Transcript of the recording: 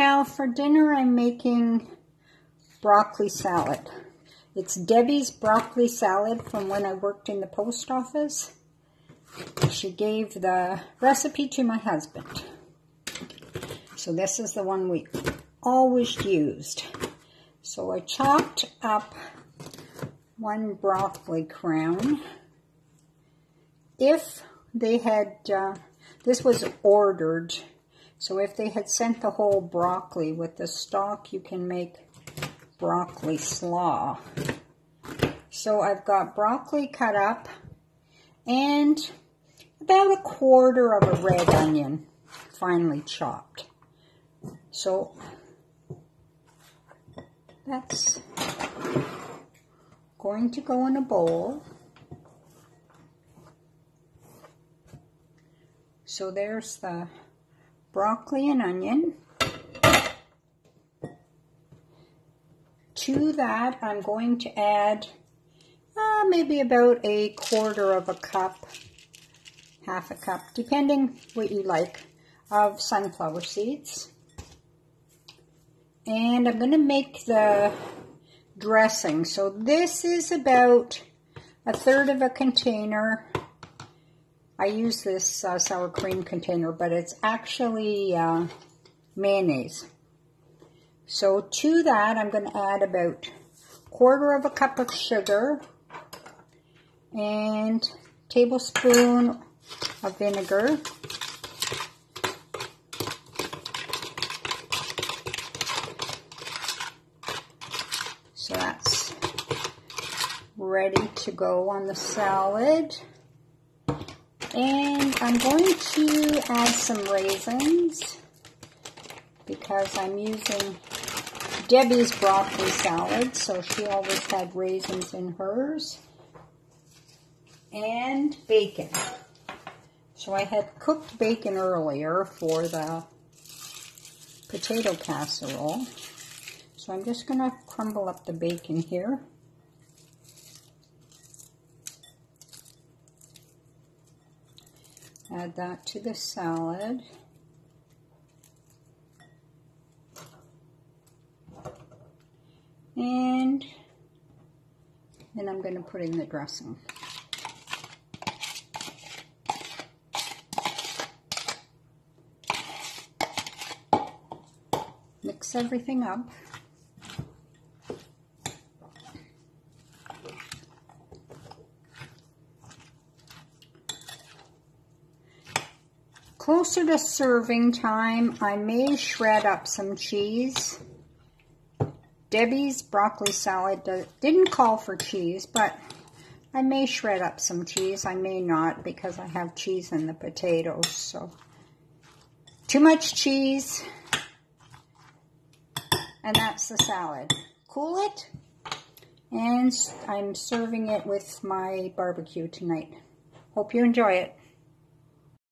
Now for dinner I'm making broccoli salad. It's Debbie's broccoli salad from when I worked in the post office. She gave the recipe to my husband. So this is the one we always used. So I chopped up one broccoli crown. If they had, uh, this was ordered, so if they had sent the whole broccoli with the stalk, you can make broccoli slaw. So I've got broccoli cut up and about a quarter of a red onion finely chopped. So that's going to go in a bowl. So there's the broccoli and onion. To that, I'm going to add uh, maybe about a quarter of a cup, half a cup, depending what you like, of sunflower seeds. And I'm going to make the dressing. So this is about a third of a container. I use this uh, sour cream container, but it's actually uh, mayonnaise. So to that, I'm going to add about quarter of a cup of sugar and tablespoon of vinegar. So that's ready to go on the salad. And I'm going to add some raisins because I'm using Debbie's broccoli salad, so she always had raisins in hers. And bacon. So I had cooked bacon earlier for the potato casserole. So I'm just going to crumble up the bacon here. Add that to the salad. And then I'm going to put in the dressing. Mix everything up. Closer to serving time, I may shred up some cheese. Debbie's broccoli salad didn't call for cheese, but I may shred up some cheese. I may not because I have cheese in the potatoes. So too much cheese. And that's the salad. Cool it. And I'm serving it with my barbecue tonight. Hope you enjoy it.